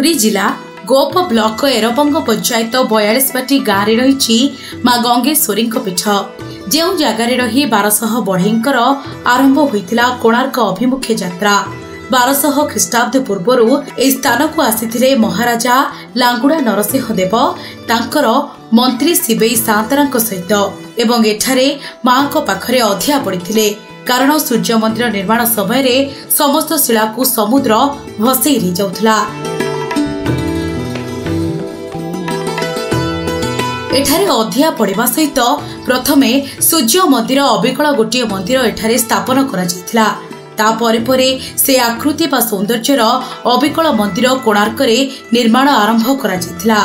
ପୁରୀ ଜିଲ୍ଲା ଗୋପ ବ୍ଲକ ଏରବଙ୍ଗ ପଞ୍ଚାୟତ ବୟାଳିଶବାଟି ଗାଁରେ ରହିଛି ମା ଗଙ୍ଗେଶ୍ୱରୀଙ୍କ ପୀଠ। ଯେଉଁ ଜାଗାରେ ରହି ବାରଶହ ବଢ଼େଇଙ୍କର ଆରମ୍ଭ ହୋଇଥିଲା କୋଣାର୍କ ଅଭିମୁଖେ ଯାତ୍ରା। ବାରଶହ ଖ୍ରୀଷ୍ଟାବ୍ଦ ପୂର୍ବରୁ ଏହି ସ୍ଥାନକୁ ଆସିଥିଲେ ମହାରାଜା ଲାଙ୍ଗୁଡ଼ା ନରସିଂହ ଦେବ ତାଙ୍କର ମନ୍ତ୍ରୀ ଶିବେଇ ସାଆନ୍ତରାଙ୍କ ସହିତ ଏବଂ ଏଠାରେ ମାଙ୍କ ପାଖରେ ଅଧିଆ ପଡ଼ିଥିଲେ। କାରଣ ସୂର୍ଯ୍ୟ ମନ୍ଦିର ନିର୍ମାଣ ସମୟରେ ସମସ୍ତ ଶିଳାକୁ ସମୁଦ୍ର ଭସେଇ ନେଇଯାଉଥିଲା। ଏଠାରେ ଅଧିଆ ପଡ଼ିବା ସହିତ ପ୍ରଥମେ ସୂର୍ଯ୍ୟ ମନ୍ଦିର ଅବିକଳ ଗୋଟିଏ ମନ୍ଦିର ଏଠାରେ ସ୍ଥାପନ କରାଯାଇଥିଲା। ତାପରେ ପରେ ସେ ଆକୃତି ବା ସୌନ୍ଦର୍ଯ୍ୟର ଅବିକଳ ମନ୍ଦିର କୋଣାର୍କରେ ନିର୍ମାଣ ଆରମ୍ଭ କରାଯାଇଥିଲା।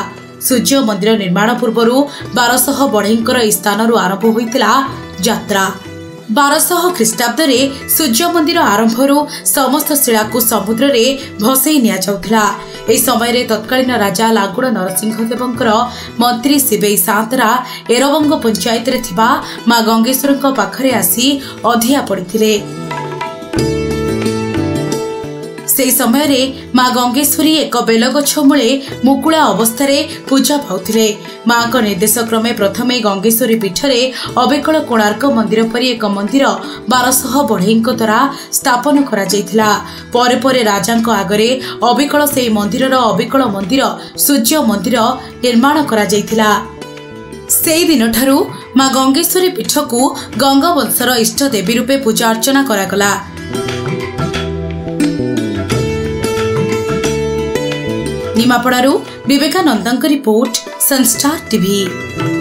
ସୂର୍ଯ୍ୟ ମନ୍ଦିର ନିର୍ମାଣ ପୂର୍ବରୁ ବାରଶହ ବଢ଼େଇଙ୍କର ଏହି ସ୍ଥାନରୁ ଆରମ୍ଭ ହୋଇଥିଲା ଯାତ୍ରା। ବାରଶହ ଖ୍ରୀଷ୍ଟାବ୍ଦରେ ସୂର୍ଯ୍ୟ ମନ୍ଦିର ଆରମ୍ଭରୁ ସମସ୍ତ ଶିଳାକୁ ସମୁଦ୍ରରେ ଭସେଇ ନିଆଯାଉଥିଲା। ଏହି ସମୟରେ ତତ୍କାଳୀନ ରାଜା ଲାଗୁଡ଼ ନରସିଂହ ଦେବଙ୍କର ମନ୍ତ୍ରୀ ଶିବେଇ ସାନ୍ତରା ଏରବଙ୍ଗ ପଞ୍ଚାୟତରେ ଥିବା ମା ଗଙ୍ଗେଶ୍ୱରଙ୍କ ପାଖରେ ଆସି ଅଧିଆ ପଡ଼ିଥିଲେ ସେହି ସମୟରେ ମା ଗଙ୍ଗେଶ୍ୱରୀ ଏକ ବେଲଗଛ ମୂଳେ ମୁକୁଳା ଅବସ୍ଥାରେ ପୂଜା ପାଉଥିଲେ। ମାଙ୍କ ନିର୍ଦ୍ଦେଶ କ୍ରମେ ପ୍ରଥମେ ଗଙ୍ଗେଶ୍ୱରୀ ପୀଠରେ ଅବିକଳ କୋଣାର୍କ ମନ୍ଦିର ପରି ଏକ ମନ୍ଦିର ବାରଶହ ବଢ଼େଇଙ୍କ ଦ୍ୱାରା ସ୍ଥାପନ କରାଯାଇଥିଲା। ପରେ ପରେ ରାଜାଙ୍କ ଆଗରେ ଅବିକଳ ସେହି ମନ୍ଦିରର ଅବିକଳ ମନ୍ଦିର ସୂର୍ଯ୍ୟ ମନ୍ଦିର ନିର୍ମାଣ କରାଯାଇଥିଲା। ସେହିଦିନଠାରୁ ମା ଗଙ୍ଗେଶ୍ୱରୀ ପୀଠକୁ ଗଙ୍ଗବଂଶର ଇଷ୍ଟ ଦେବୀ ରୂପେ ପୂଜା ଅର୍ଚ୍ଚନା କରାଗଲା। ନିମାପଡ଼ାରୁ ବିବେକାନନ୍ଦଙ୍କ ରିପୋର୍ଟ ସନ୍ଷ୍ଟାର ଟିଭି